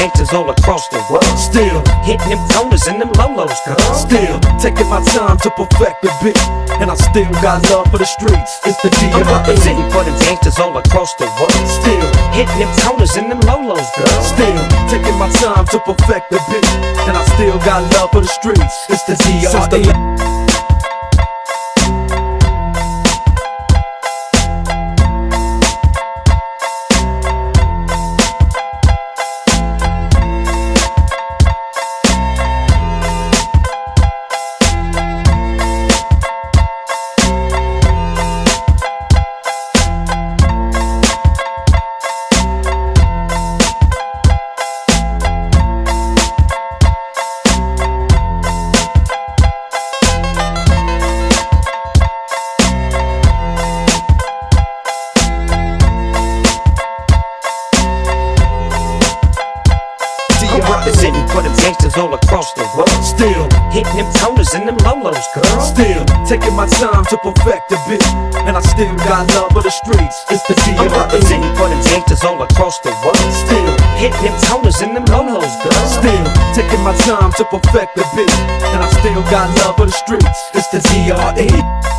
gangsters all across the world. Still, Hitting them corners and them lolos, girl. still taking my time to perfect the beat, and I still got love for the streets. It's the I'm D.R.E. representing for the gangsters all across the world. Still, Hitting them corners and them lolos, girl. still taking my time to perfect the beat, and I still got love for the streets. It's the D.R.E. the. Still, Hitting them corners and them lolos, girl. still taking my time to perfect the bit, and I still got love for the streets. It's the I'm D.R.E. representing for the gangsters all across the world. Still, Hitting them corners and them lolos, girl. still taking my time to perfect the bit, and I still got love for the streets. It's the D.R.E.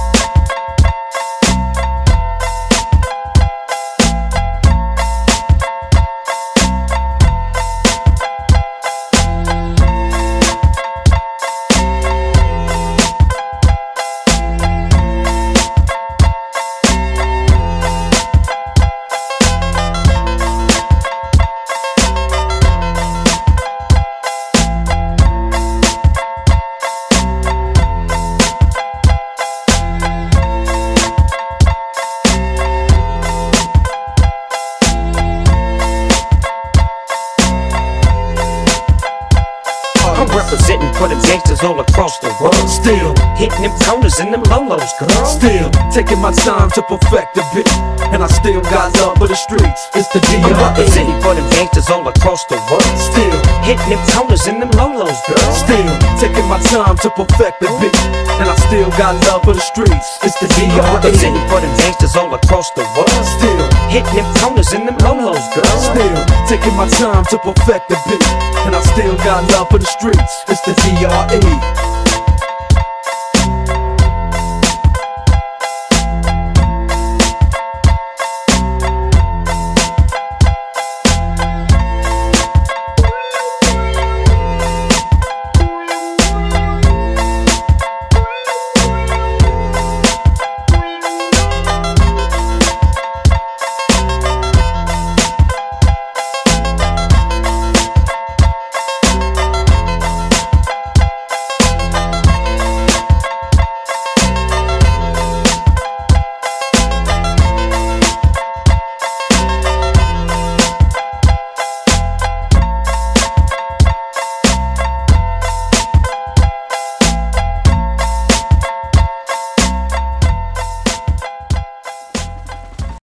I'm representing for the gangsters all across the world. Still, Hitting them corners and them lolos, girl. still taking my time to perfect the beat, and I still got love for the streets. It's the I'm D.R.E. representing for the gangsters all across the world. Still, Hitting them corners and them lolos, girl. still taking my time to perfect the beat, and I still got love for the streets. It's the I'm D.R.E. representing for the gangsters all across the world. Still, Hitting them corners and them lolos, girl. still taking my time to perfect the beat, and I still got love for the streets. It's the D.R.E.